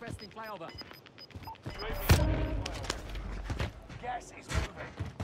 Requesting flyover. Gas is moving.